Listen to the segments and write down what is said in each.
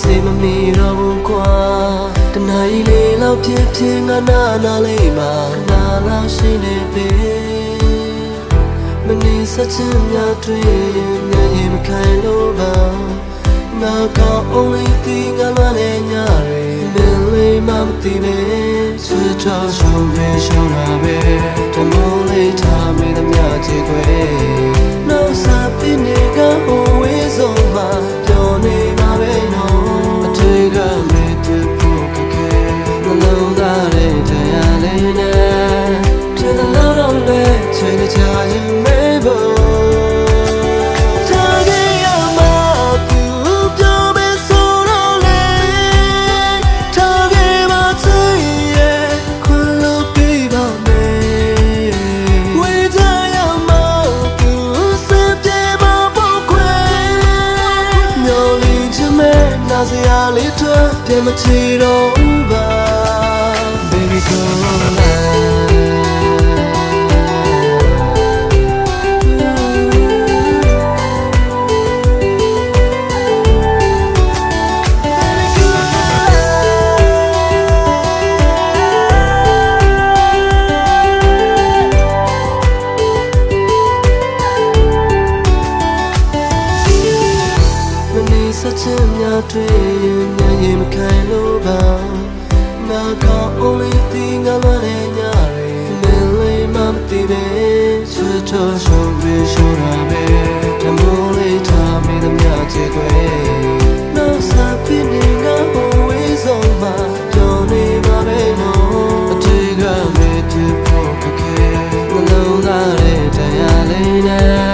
စေမမီတော့ဘူးကွာတနာကြီးလေးလောက်ဖြစ်ဖြစ်ငါနာနာလေးမှာနာလာရှိနေပေမနေစချင်များတွေ့ညရင်မခံလို့ပါ ငါကောင်း only ဒီငါလွမ်းနေညရီမင်းလေးမမသိပဲဆွေးထောရှောင်းပဲရှောင်းတာပဲတမိုးလေးထားမိသမျှချေခွေနောက်စားပြနေကဟို စရာလေးထွက်ပြန်မချီတော့ဘူးပါ baby girl ချင်များတွေ့ရင်ညရင်မခိုင်လို့ပါငါကောင်း only thing ငါလွမ်းနေညရီမင်းလေးမမသိပဲဆွေးထောရှုံးပြီးရှုံးတာပဲတမိုးလေးထားမိသမျှချေခွေနောက်စားပြနေငါဘဝေးဆုံးမှာပြောနေမှာပဲနော်အထေကမေတ္တာဖို့ကခဲနှလုံးသားရဲ့တရားလေးနဲ့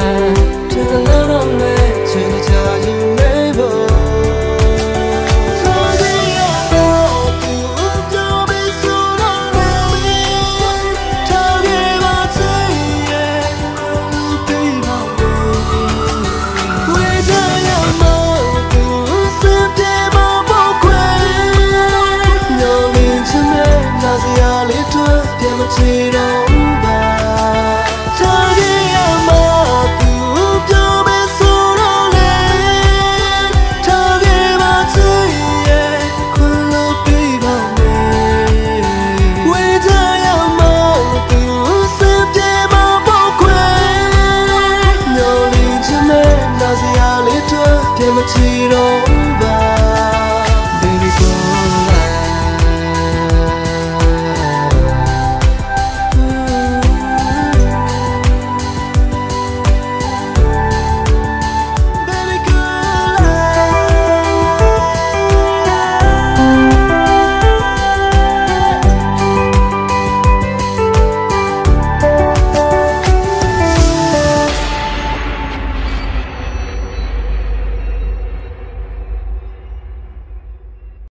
어떻게 며칠 어